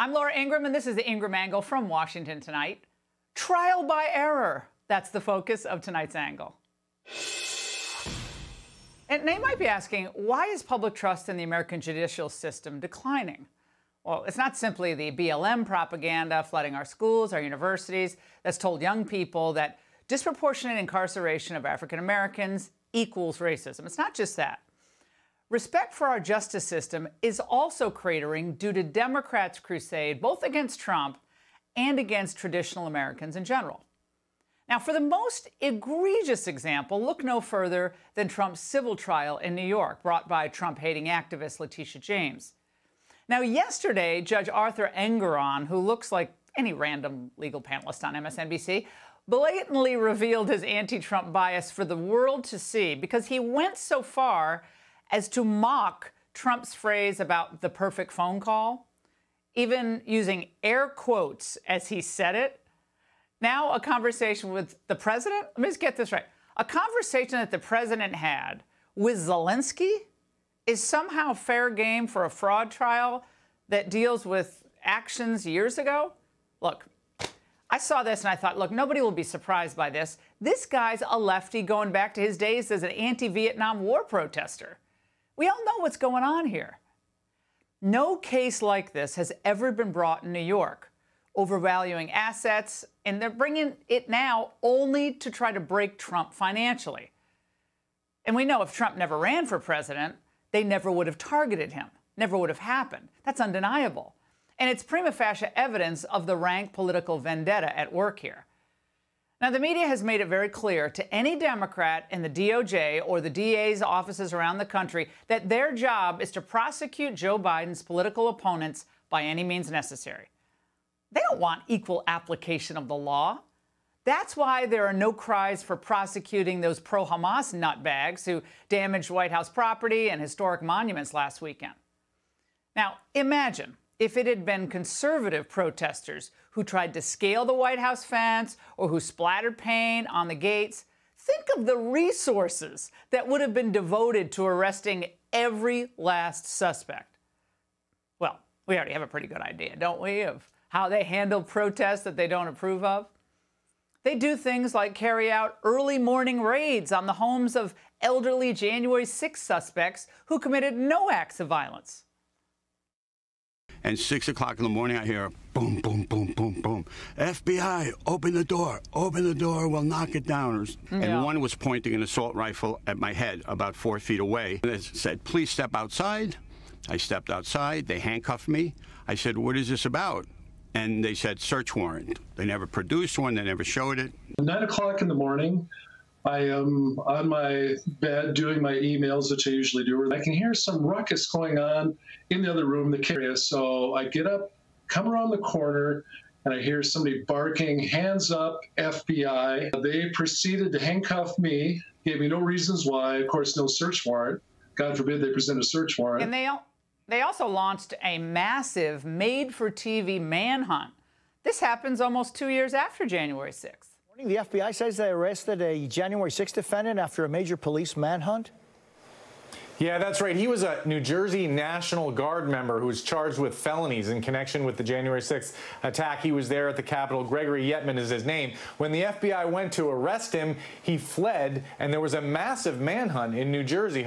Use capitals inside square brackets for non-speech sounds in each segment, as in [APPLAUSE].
I'm Laura Ingraham, and this is the Ingraham Angle from Washington tonight. Trial by error. That's the focus of tonight's angle. And they might be asking, why is public trust in the American judicial system declining? Well, it's not simply the BLM propaganda flooding our schools, our universities, that's told young people that disproportionate incarceration of African Americans equals racism. It's not just that. Respect for our justice system is also cratering due to Democrats' crusade both against Trump and against traditional Americans in general. Now, for the most egregious example, look no further than Trump's civil trial in New York, brought by Trump hating activist Letitia James. Now, yesterday, Judge Arthur Engoron, who looks like any random legal panelist on MSNBC, blatantly revealed his anti Trump bias for the world to see because he went so far as to mock Trump's phrase about the perfect phone call, even using air quotes as he said it. Now, a conversation with the president, let me just get this right. A conversation that the president had with Zelensky is somehow fair game for a fraud trial that deals with actions years ago? Look, I saw this and I thought, look, nobody will be surprised by this. This guy's a lefty going back to his days as an anti Vietnam War protester. We all know what's going on here. No case like this has ever been brought in New York, overvaluing assets, and they're bringing it now only to try to break Trump financially. And we know if Trump never ran for president, they never would have targeted him, never would have happened. That's undeniable. And it's prima facie evidence of the rank political vendetta at work here. Now, the media has made it very clear to any Democrat in the DOJ or the DA's offices around the country that their job is to prosecute Joe Biden's political opponents by any means necessary. They don't want equal application of the law. That's why there are no cries for prosecuting those pro Hamas nutbags who damaged White House property and historic monuments last weekend. Now, imagine if it had been conservative protesters who tried to scale the White House fence or who splattered paint on the gates. Think of the resources that would have been devoted to arresting every last suspect. Well, we already have a pretty good idea, don't we, of how they handle protests that they don't approve of? They do things like carry out early morning raids on the homes of elderly January 6 suspects who committed no acts of violence. And six o'clock in the morning, I hear boom, boom, boom, boom, boom. FBI, open the door, open the door, we'll knock it down. Yeah. And one was pointing an assault rifle at my head about four feet away. And it said, please step outside. I stepped outside. They handcuffed me. I said, what is this about? And they said, search warrant. They never produced one, they never showed it. Nine o'clock in the morning, I am on my bed doing my emails, which I usually do. I can hear some ruckus going on in the other room, the area. So I get up, come around the corner, and I hear somebody barking, hands up, FBI. They proceeded to handcuff me, gave me no reasons why, of course, no search warrant. God forbid they present a search warrant. And they, they also launched a massive made for TV manhunt. This happens almost two years after January 6th. The FBI says they arrested a January 6th defendant after a major police manhunt. Yeah, that's right. He was a New Jersey National Guard member who was charged with felonies in connection with the January 6th attack. He was there at the Capitol. Gregory Yetman is his name. When the FBI went to arrest him, he fled, and there was a massive manhunt in New Jersey.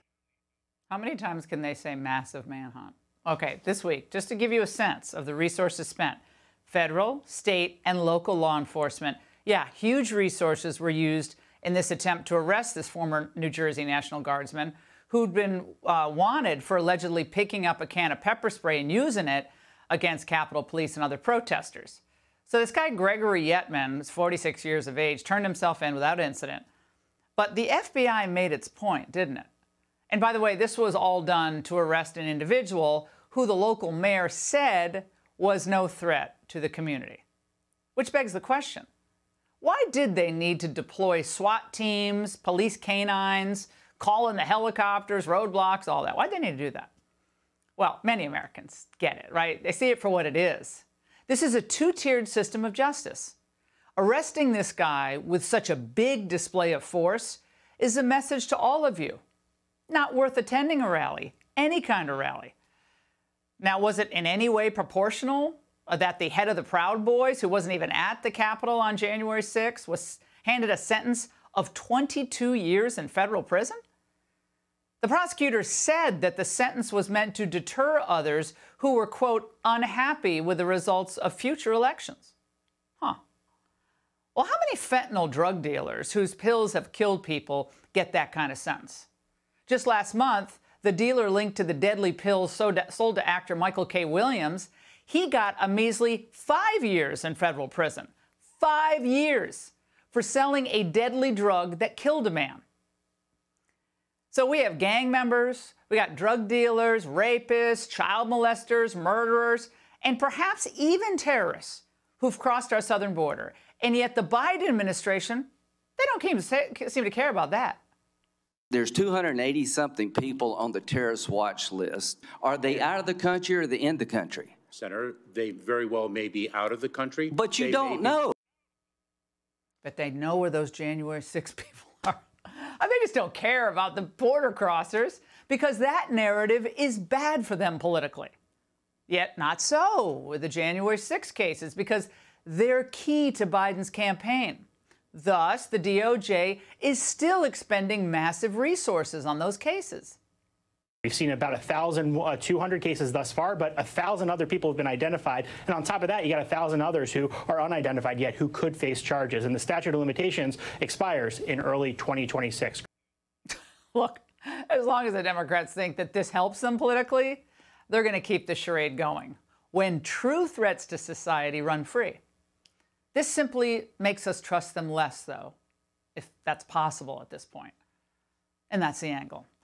How many times can they say massive manhunt? Okay, this week, just to give you a sense of the resources spent, federal, state, and local law enforcement yeah, huge resources were used in this attempt to arrest this former New Jersey National Guardsman who'd been uh, wanted for allegedly picking up a can of pepper spray and using it against Capitol Police and other protesters. So this guy, Gregory Yetman, was 46 years of age, turned himself in without incident. But the FBI made its point, didn't it? And by the way, this was all done to arrest an individual who the local mayor said was no threat to the community. Which begs the question why did they need to deploy SWAT teams, police canines, call in the helicopters, roadblocks, all that? Why did they need to do that? Well, many Americans get it, right? They see it for what it is. This is a two tiered system of justice. Arresting this guy with such a big display of force is a message to all of you. Not worth attending a rally, any kind of rally. Now, was it in any way proportional? Uh, that the head of the Proud Boys, who wasn't even at the Capitol on January 6, was handed a sentence of 22 years in federal prison? The prosecutor said that the sentence was meant to deter others who were, quote, unhappy with the results of future elections. Huh. Well, how many fentanyl drug dealers whose pills have killed people get that kind of sentence? Just last month, the dealer linked to the deadly pills sold to actor Michael K. Williams, he got a measly five years in federal prison. Five years for selling a deadly drug that killed a man. So we have gang members, we got drug dealers, rapists, child molesters, murderers, and perhaps even terrorists who've crossed our southern border. And yet the Biden administration, they don't seem to care about that. There's 280 something people on the terrorist watch list. Are they out of the country or are they in the country? Senator, they very well may be out of the country. But you they don't know. But they know where those January [LAUGHS] 6 people are. I they just don't care about the border crossers because that narrative is bad for them politically. Yet not so with the January 6 cases because they're key to Biden's campaign. Thus, the DOJ is still expending massive resources on those cases. We've seen about 1,200 uh, cases thus far, but 1,000 other people have been identified. And on top of that, you got 1,000 others who are unidentified yet who could face charges. And the statute of limitations expires in early 2026. Look, as long as the Democrats think that this helps them politically, they're going to keep the charade going. When true threats to society run free. This simply makes us trust them less, though, if that's possible at this point. And that's the angle.